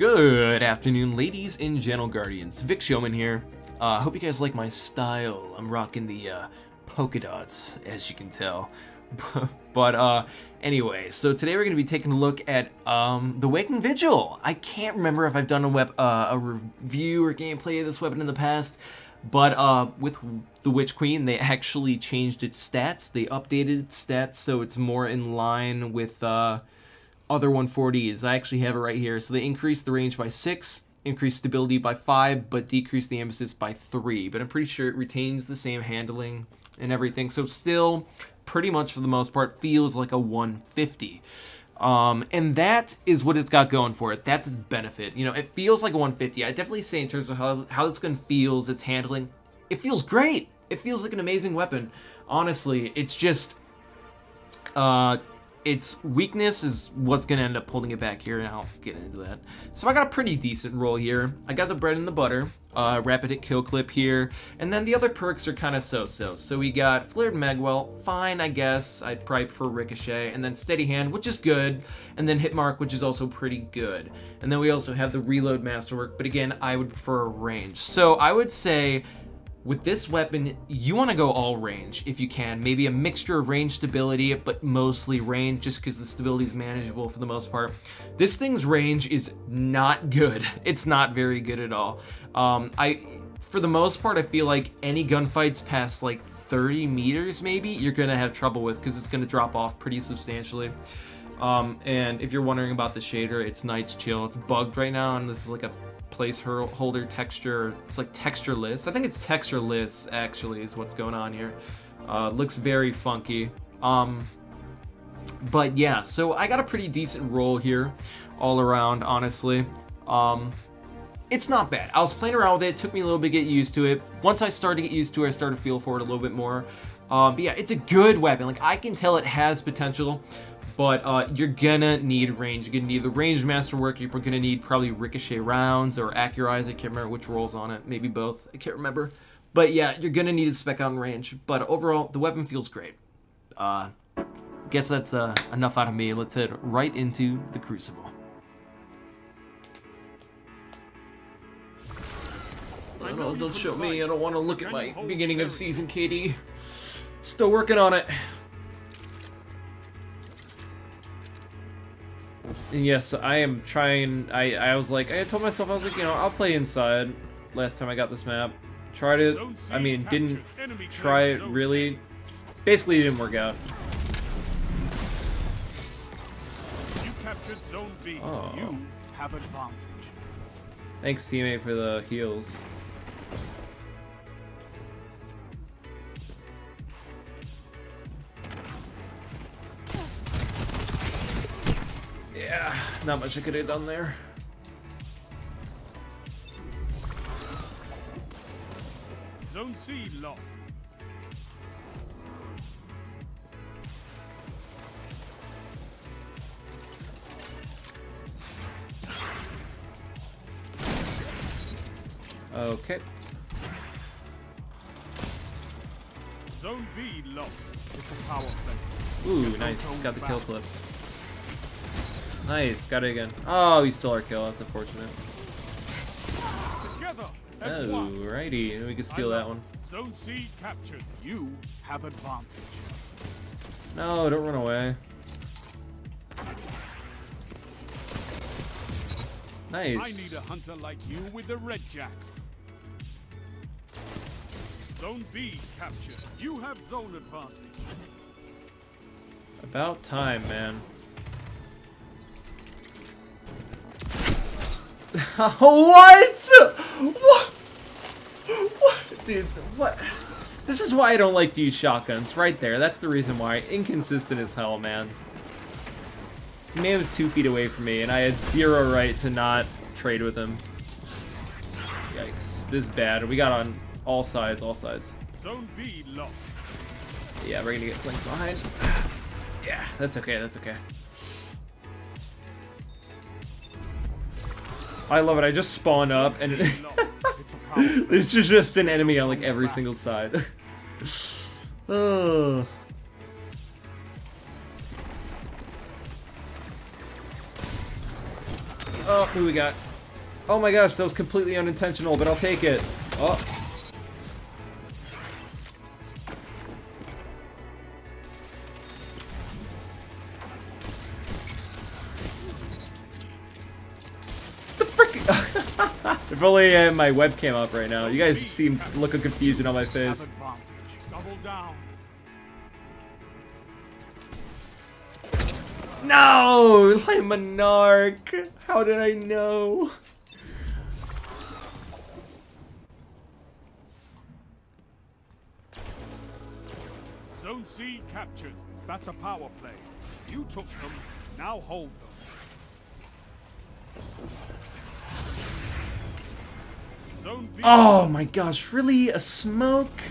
Good afternoon, ladies and gentle guardians. Vic Shoman here. I uh, hope you guys like my style. I'm rocking the uh, polka dots, as you can tell. but uh, anyway, so today we're going to be taking a look at um, the Waking Vigil. I can't remember if I've done a, uh, a review or gameplay of this weapon in the past, but uh, with the Witch Queen, they actually changed its stats. They updated its stats so it's more in line with uh, other 140s. I actually have it right here. So they increased the range by 6, increased stability by 5, but decreased the aim assist by 3. But I'm pretty sure it retains the same handling and everything. So still, pretty much for the most part, feels like a 150. Um, and that is what it's got going for it. That's its benefit. You know, it feels like a 150. I definitely say in terms of how, how this gun feels, its handling, it feels great. It feels like an amazing weapon. Honestly, it's just... Uh, its weakness is what's going to end up holding it back here, and I'll get into that. So I got a pretty decent roll here. I got the bread and the butter, uh, rapid hit kill clip here, and then the other perks are kind of so-so. So we got Flared Magwell, fine, I guess. I'd probably prefer Ricochet, and then Steady Hand, which is good, and then Hit Mark, which is also pretty good. And then we also have the Reload Masterwork, but again, I would prefer range. So I would say with this weapon, you want to go all range if you can. Maybe a mixture of range stability, but mostly range just because the stability is manageable for the most part. This thing's range is not good. It's not very good at all. Um, I, For the most part, I feel like any gunfights past like 30 meters maybe, you're going to have trouble with because it's going to drop off pretty substantially. Um, and if you're wondering about the shader, it's Night's Chill. It's bugged right now, and this is like a placeholder texture. It's like textureless. I think it's textureless, actually, is what's going on here. Uh, looks very funky. Um, but yeah, so I got a pretty decent roll here all around, honestly. Um, it's not bad. I was playing around with it. it. took me a little bit to get used to it. Once I started to get used to it, I started to feel for it a little bit more. Um, but yeah, it's a good weapon. Like, I can tell it has potential but uh, you're gonna need range. You're gonna need the range masterwork. You're gonna need probably ricochet rounds or accurize. I can't remember which rolls on it. Maybe both. I can't remember. But yeah, you're gonna need a spec on range. But overall, the weapon feels great. Uh, guess that's uh, enough out of me. Let's head right into the Crucible. Oh, don't show me. I don't want to look at my beginning of season KD. Still working on it. Yes, I am trying. I I was like, I told myself I was like, you know, I'll play inside. Last time I got this map, tried it. I mean, didn't try it really. Basically, it didn't work out. You captured Zone B. Oh. You have advantage. Thanks, teammate, for the heals. Not much I could have done there. Zone C lost. Okay. Zone B lost. It's a power play. Ooh, nice. Got the kill clip. Nice, got it again. Oh, we stole our kill. That's unfortunate. Alrighty, we can steal that one. Zone C captured. You have advantage. No, don't run away. Nice. I need a hunter like you with the red jacks. Zone B captured. You have zone advantage. About time, man. what? What? What? Dude, what? This is why I don't like to use shotguns, right there. That's the reason why. Inconsistent as hell, man. Man was two feet away from me, and I had zero right to not trade with him. Yikes. This is bad. We got on all sides, all sides. Zone B lost. Yeah, we're gonna get flanked behind. Yeah, that's okay, that's okay. I love it. I just spawn up and it it's just an enemy on like every single side. oh. Oh, who we got? Oh my gosh, that was completely unintentional, but I'll take it. Oh. If only I had my webcam up right now. You guys see look of confusion on my face. No! I'm Monarch! How did I know? Zone C captured. That's a power play. You took them. Now hold them. Oh my gosh, really? A smoke?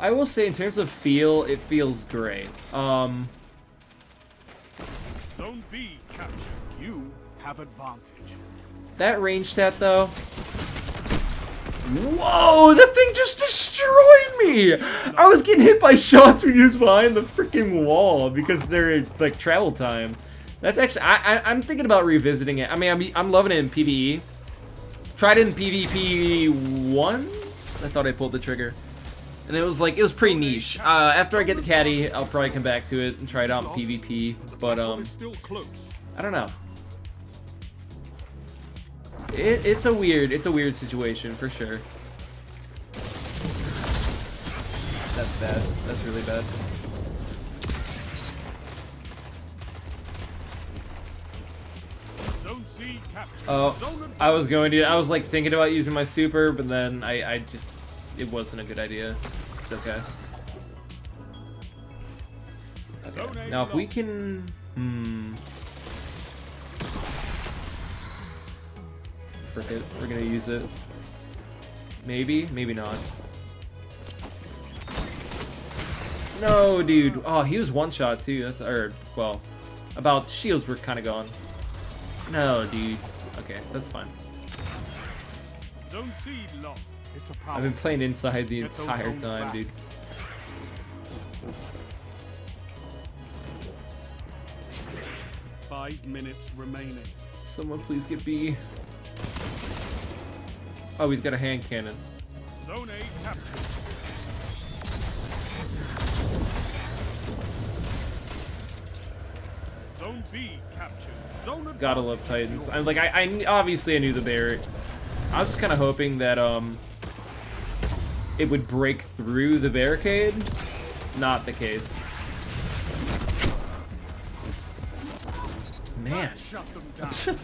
I will say, in terms of feel, it feels great. Um, Zone B captured. You have advantage. that range stat, though... Whoa! That thing just destroyed me! I was getting hit by shots when he was behind the freaking wall because they're, like, travel time. That's actually... I, I, I'm thinking about revisiting it. I mean, I'm, I'm loving it in PvE. Tried it in PvP once? I thought I pulled the trigger. And it was like, it was pretty niche. Uh, after I get the caddy, I'll probably come back to it and try it out in PvP. But, um, is still close. I don't know. It, it's a weird, it's a weird situation, for sure. That's bad. That's really bad. Zone C captured. Oh, I was going to, I was like thinking about using my super, but then I, I just, it wasn't a good idea. It's okay. Okay, now if we can, hmm. Frick it, we're gonna use it. Maybe, maybe not. No, dude. Oh, he was one shot too. That's, or, well, about shields were kind of gone. No, dude. Okay, that's fine. Zone C lost. It's a power. I've been playing inside the Get entire time, back. dude. Five minutes remaining. Someone please get B. Oh, he's got a hand cannon. Zone A captured. Zone B captured. Zone Gotta love Titans. I'm like, I, I obviously I knew the barrier. I was kind of hoping that um, it would break through the barricade. Not the case. Man, Shut them down.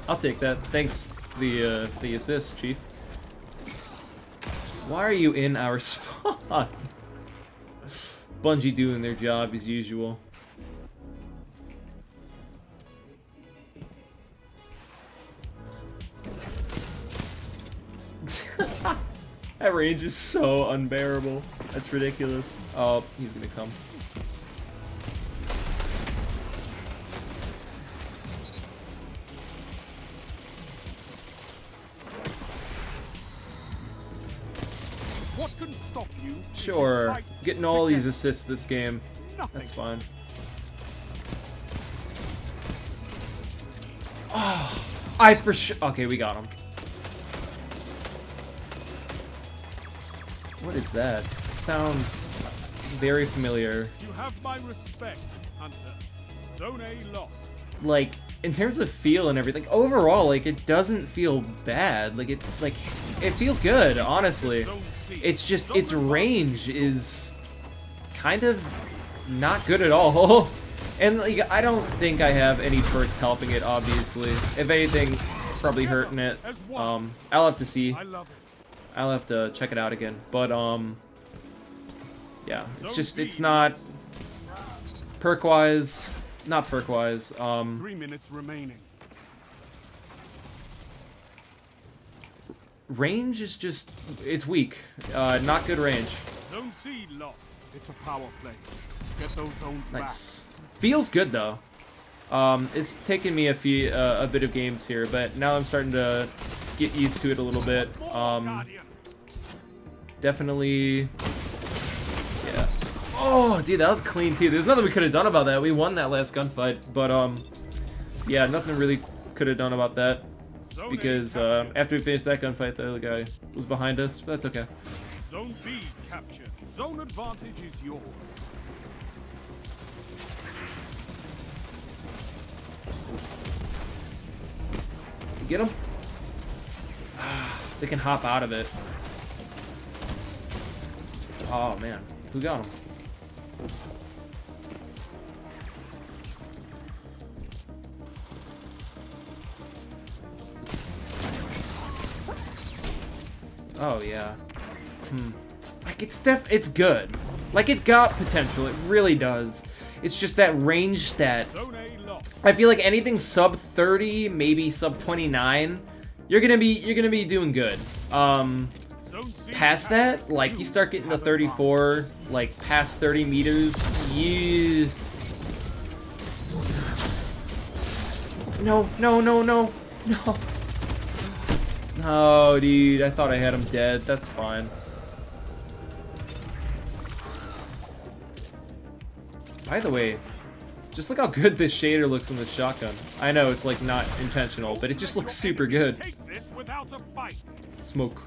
I'll take that. Thanks for the uh, the assist, Chief. Why are you in our spot? Bungie doing their job as usual. that range is so unbearable. That's ridiculous. Oh, he's gonna come. Sure. Getting all these assists this game. That's fine. Oh, I for sure. Okay, we got him. What is that? Sounds very familiar. You have my respect, Hunter. Zone A lost. Like in terms of feel and everything, overall, like it doesn't feel bad. Like it, like it feels good. Honestly, it's just its range is kind of not good at all. And like I don't think I have any perks helping it. Obviously, if anything, probably hurting it. Um, I'll have to see. I'll have to check it out again. But um, yeah, it's just it's not perk wise, not perk wise. Um, Three minutes remaining. range is just it's weak. Uh, not good range. Zone C lost. It's a power play. Get those zones Nice. Feels good though. Um, it's taken me a few uh, a bit of games here, but now I'm starting to get used to it a little bit. Um, definitely. Oh, dude, that was clean too. There's nothing we could have done about that. We won that last gunfight, but um, yeah, nothing really could have done about that because uh, after we finished that gunfight, the other guy was behind us. But that's okay. Zone B captured. Zone advantage is yours. You get him? they can hop out of it. Oh man, who got him? Oh yeah. Hmm. Like it's def it's good. Like it's got potential. It really does. It's just that range stat. I feel like anything sub 30, maybe sub 29, you're gonna be you're gonna be doing good. Um, past that, like you You start getting to 34, like past 30 meters, you. No, no, no, no, no. No, dude, I thought I had him dead. That's fine. By the way, just look how good this shader looks on the shotgun. I know it's like not intentional, but it just looks super good. This. Smoke.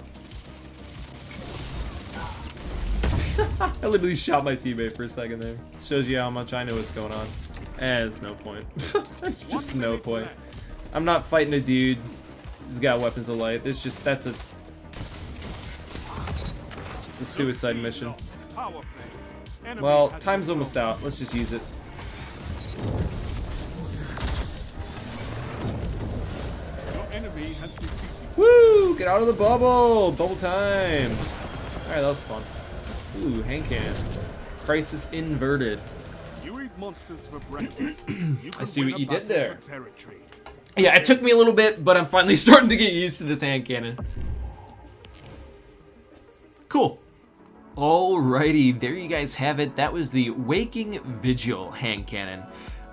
I literally shot my teammate for a second there. Shows you how much I know what's going on. Eh, there's no point. There's just no point. I'm not fighting a dude who's got weapons of light. It's just, that's a... It's a suicide mission. locked. Power play. Enemy Well, time's almost out. Let's just use it. Your enemy has defeated. Woo! Get out of the bubble! Bubble time! Alright, that was fun. Ooh, hand cannon. Crisis inverted. You eat monsters for breakfast. You can see what you did there. Yeah, it took me a little bit, but I'm finally starting to get used to this hand cannon. Cool. Alrighty, there you guys have it. That was the Waking Vigil hand cannon.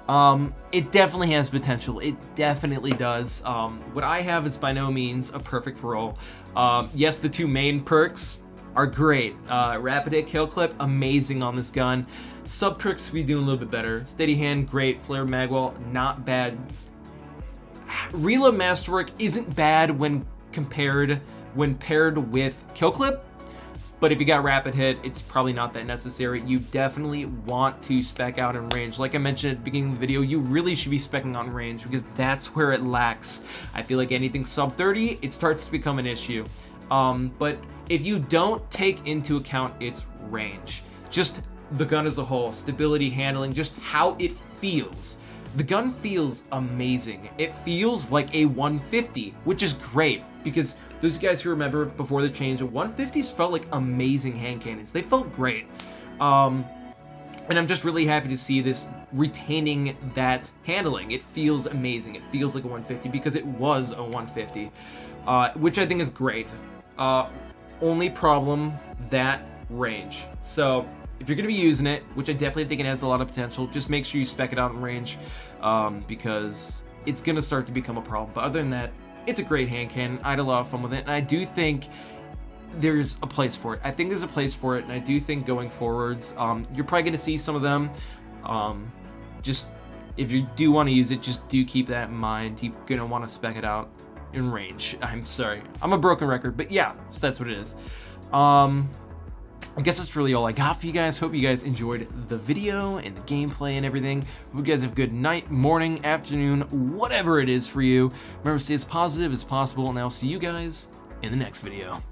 Um, it definitely has potential. It definitely does. Um, what I have is by no means a perfect roll. Um, yes, the two main perks are great. Uh, Rapid Hit Kill Clip, amazing on this gun. Sub perks we do a little bit better. Steady Hand, great. Flare Magwell, not bad. Reload Masterwork isn't bad when compared when paired with Kill Clip, but if you got Rapid Hit, it's probably not that necessary. You definitely want to spec out in range. Like I mentioned at the beginning of the video, you really should be specking in range because that's where it lacks. I feel like anything sub 30, it starts to become an issue. Um, but if you don't take into account its range, just the gun as a whole, stability, handling, just how it feels, the gun feels amazing. It feels like a 150, which is great because those guys who remember before the change, 150s felt like amazing hand cannons. They felt great. Um, and I'm just really happy to see this retaining that handling. It feels amazing. It feels like a 150 because it was a 150, uh, which I think is great. Uh, only problem, that range. So if you're going to be using it, which I definitely think it has a lot of potential, just make sure you spec it out in range um, because it's going to start to become a problem. But other than that, it's a great hand cannon. I had a lot of fun with it, and I do think there's a place for it. I think there's a place for it, and I do think going forwards, um, you're probably going to see some of them. Um, just if you do want to use it, just do keep that in mind. You're going to want to spec it out in range. I'm sorry. I'm a broken record, but yeah, so that's what it is. Um, I guess that's really all I got for you guys. Hope you guys enjoyed the video and the gameplay and everything. Hope you guys have a good night, morning, afternoon, whatever it is for you. Remember, stay as positive as possible, and I'll see you guys in the next video.